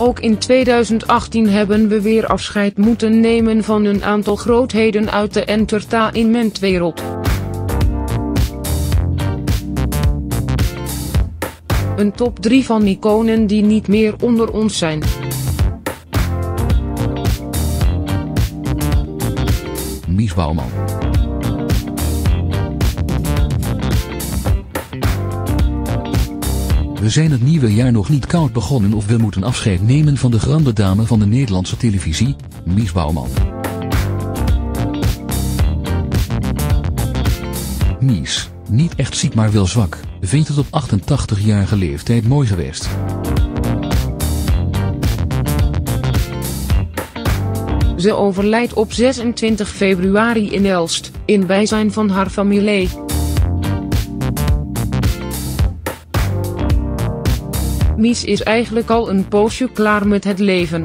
Ook in 2018 hebben we weer afscheid moeten nemen van een aantal grootheden uit de entertainmentwereld. Een top 3 van iconen die niet meer onder ons zijn. Mies Bouwman. We zijn het nieuwe jaar nog niet koud begonnen of we moeten afscheid nemen van de grande dame van de Nederlandse televisie, Mies Bouwman. Mies, niet echt ziek maar wel zwak, vindt het op 88-jarige leeftijd mooi geweest. Ze overlijdt op 26 februari in Elst, in bijzijn van haar familie. Mies is eigenlijk al een poosje klaar met het leven.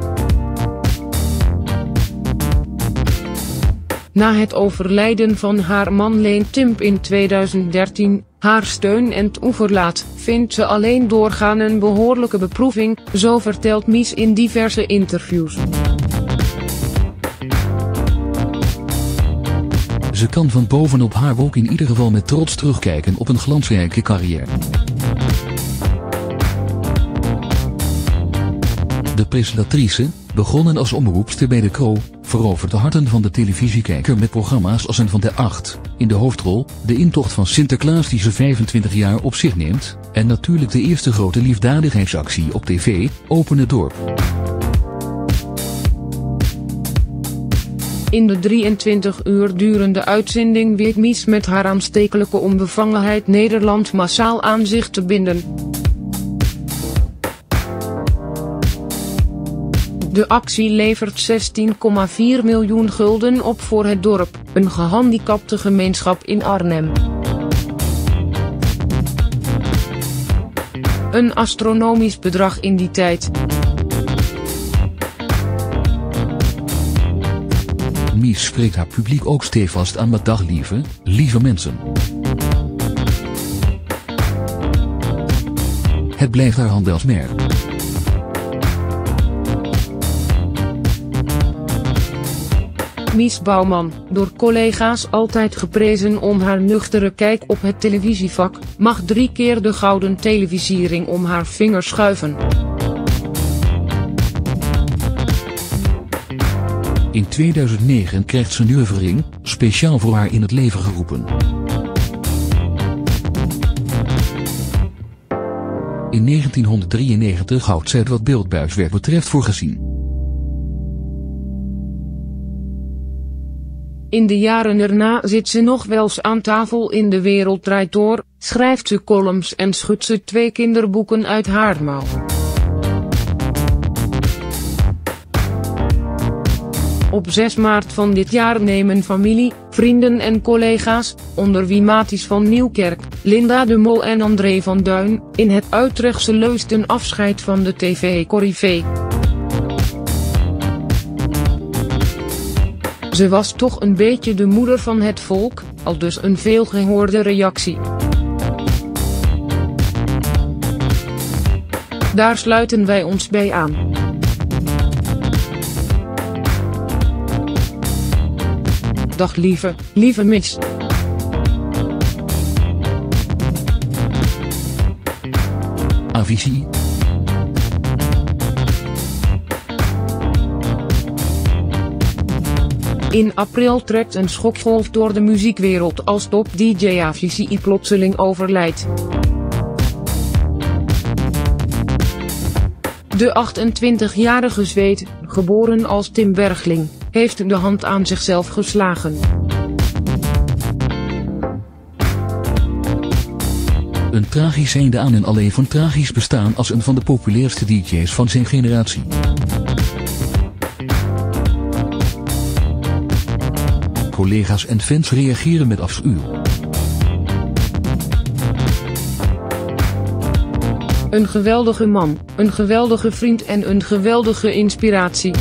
Na het overlijden van haar man Leen Timp in 2013, haar steun en toeverlaat, vindt ze alleen doorgaan een behoorlijke beproeving, zo vertelt Mies in diverse interviews. Ze kan van bovenop haar wolk in ieder geval met trots terugkijken op een glansrijke carrière. De presentatrice, begonnen als omroepster bij de Kro, verovert de harten van de televisiekijker met programma's als een van de acht, in de hoofdrol, de intocht van Sinterklaas die ze 25 jaar op zich neemt, en natuurlijk de eerste grote liefdadigheidsactie op tv, Open het Dorp. In de 23 uur durende uitzending weet Mies met haar aanstekelijke onbevangenheid Nederland massaal aan zich te binden. De actie levert 16,4 miljoen gulden op voor het dorp, een gehandicapte gemeenschap in Arnhem. Een astronomisch bedrag in die tijd. Mies spreekt haar publiek ook stevast aan met dag lieve, lieve mensen. Het blijft haar handelsmerk. Mies Bouwman, door collega's altijd geprezen om haar nuchtere kijk op het televisievak, mag drie keer de gouden televisiering om haar vinger schuiven. In 2009 krijgt ze een speciaal voor haar in het leven geroepen. In 1993 houdt zij het wat beeldbuiswerk betreft voor gezien. In de jaren erna zit ze nog wel eens aan tafel in de wereld draait door, schrijft ze columns en schudt ze twee kinderboeken uit haar mouw. Op 6 maart van dit jaar nemen familie, vrienden en collega's, onder wie Matis van Nieuwkerk, Linda de Mol en André van Duin, in het Utrechtse Leusden afscheid van de tv-corrivee. Ze was toch een beetje de moeder van het volk, al dus een veelgehoorde reactie. Daar sluiten wij ons bij aan. Dag lieve, lieve mis. Avisie. In april trekt een schokgolf door de muziekwereld als top-dj Avicii plotseling overlijdt. De 28-jarige Zweed, geboren als Tim Bergling, heeft de hand aan zichzelf geslagen. Een tragisch einde aan een alleen van tragisch bestaan als een van de populairste DJ's van zijn generatie. Collega's en fans reageren met afschuw. Een geweldige man, een geweldige vriend en een geweldige inspiratie.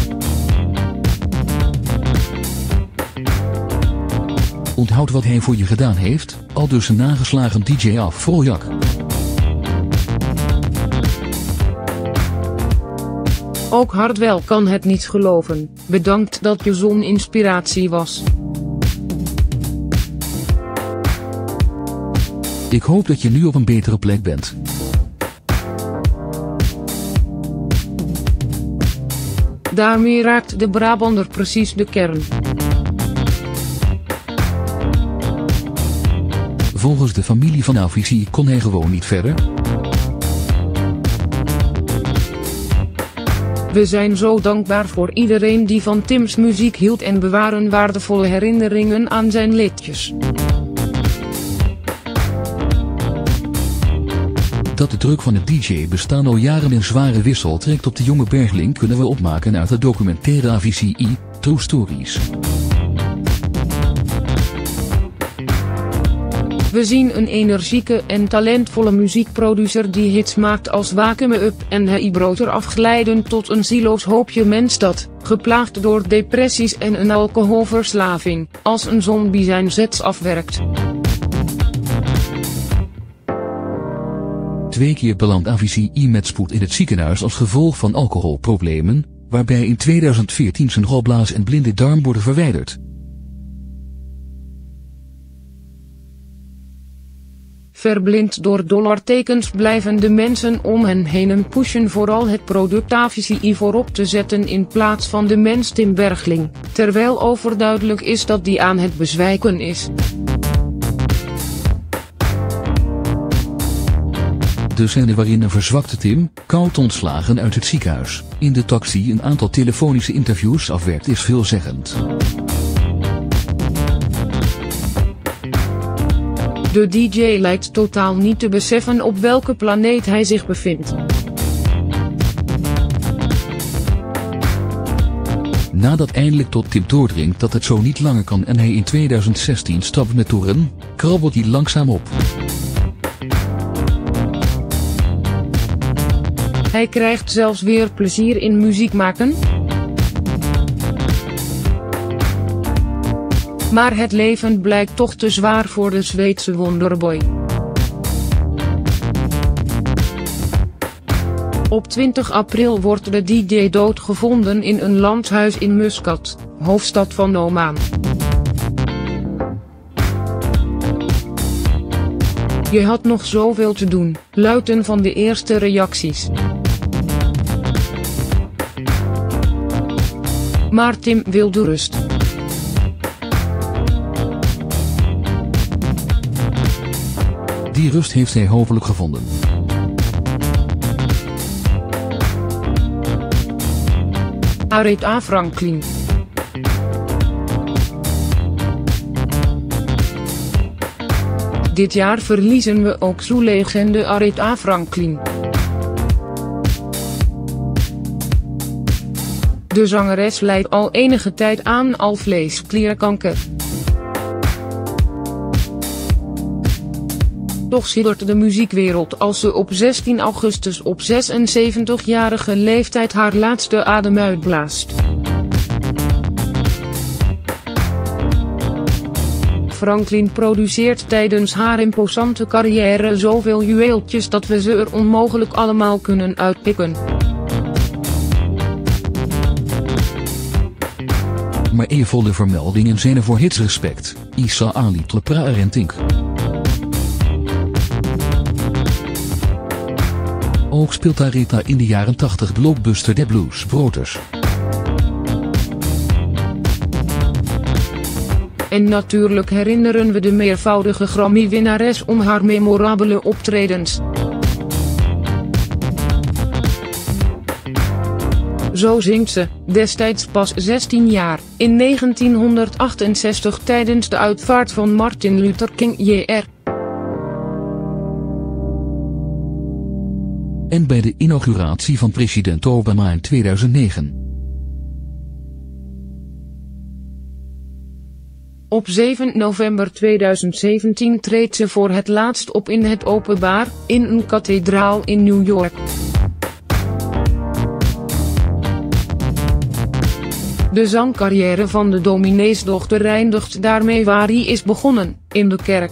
Onthoud wat hij voor je gedaan heeft, al dus een nageslagen DJ af Vroljak. Ook Hardwell kan het niet geloven. Bedankt dat je zo'n inspiratie was. Ik hoop dat je nu op een betere plek bent. Daarmee raakt de Brabander precies de kern. Volgens de familie van Avicii kon hij gewoon niet verder. We zijn zo dankbaar voor iedereen die van Tim's muziek hield en bewaren waardevolle herinneringen aan zijn liedjes. Dat de druk van het DJ-bestaan al jaren een zware wissel trekt op de jonge Bergling kunnen we opmaken uit de documentaire Avicii, True Stories. We zien een energieke en talentvolle muziekproducer die hits maakt als Wake Me Up en Hey Broter afglijden tot een zieloos hoopje mens dat, geplaagd door depressies en een alcoholverslaving, als een zombie zijn zets afwerkt. Twee keer belandt Avicii met spoed in het ziekenhuis als gevolg van alcoholproblemen, waarbij in 2014 zijn galblaas en blinde darm worden verwijderd. Verblind door dollartekens blijven de mensen om hen heen en pushen vooral het product Avicii voorop te zetten in plaats van de mens Tim Bergling, terwijl overduidelijk is dat die aan het bezwijken is. De scène waarin een verzwakte Tim, koud ontslagen uit het ziekenhuis, in de taxi een aantal telefonische interviews afwerkt is veelzeggend. De DJ lijkt totaal niet te beseffen op welke planeet hij zich bevindt. Nadat eindelijk tot Tim doordringt dat het zo niet langer kan en hij in 2016 stapt met toeren, krabbelt hij langzaam op. Hij krijgt zelfs weer plezier in muziek maken. Maar het leven blijkt toch te zwaar voor de Zweedse wonderboy. Op 20 april wordt de DJ doodgevonden in een landhuis in Muscat, hoofdstad van Oman. Je had nog zoveel te doen, luiden van de eerste reacties. Maar Tim wilde rust. Die rust heeft hij hopelijk gevonden. Aretha Franklin. Dit jaar verliezen we ook legende Aretha Franklin. De zangeres lijdt al enige tijd aan alvleesklierkanker. Toch siddert de muziekwereld als ze op 16 augustus op 76-jarige leeftijd haar laatste adem uitblaast. Franklin produceert tijdens haar imposante carrière zoveel juweeltjes dat we ze er onmogelijk allemaal kunnen uitpikken. Maar eervolle vermeldingen zijn er voor hits respect, Isa Ali Lepra Rentink. Ook speelt Aretha in de jaren 80 blockbuster The Blues Brothers. En natuurlijk herinneren we de meervoudige Grammy-winnares om haar memorabele optredens. Zo zingt ze, destijds pas 16 jaar, in 1968 tijdens de uitvaart van Martin Luther King Jr. En bij de inauguratie van president Obama in 2009. Op 7 november 2017 treedt ze voor het laatst op in het openbaar, in een kathedraal in New York. De zangcarrière van de domineesdochter eindigt daarmee waar hij is begonnen, in de kerk.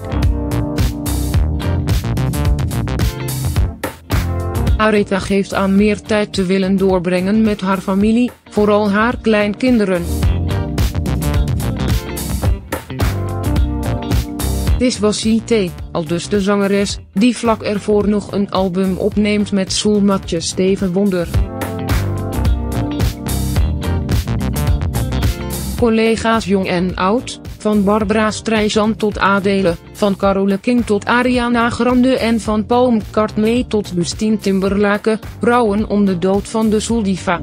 Aretha geeft aan meer tijd te willen doorbrengen met haar familie, vooral haar kleinkinderen. Dit was IT, al dus de zangeres, die vlak ervoor nog een album opneemt met soulmatje Steven Wonder. Collega's jong en oud, van Barbara Streisand tot Adele, van Carole King tot Ariana Grande en van Paul McCartney tot Justin Timberlake, rouwen om de dood van de souldiva.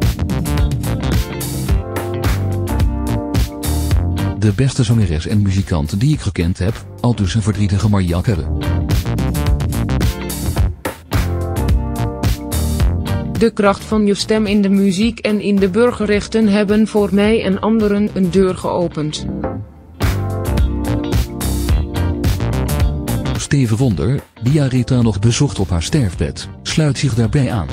De beste zangeres en muzikant die ik gekend heb, al dus een verdrietige Mariah De kracht van je stem in de muziek en in de burgerrechten hebben voor mij en anderen een deur geopend. Steven Wonder, die Aretha nog bezocht op haar sterfbed, sluit zich daarbij aan.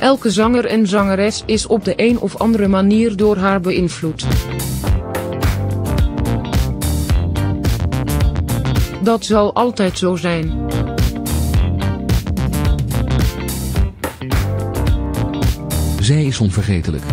Elke zanger en zangeres is op de een of andere manier door haar beïnvloed. Dat zal altijd zo zijn. Zij is onvergetelijk.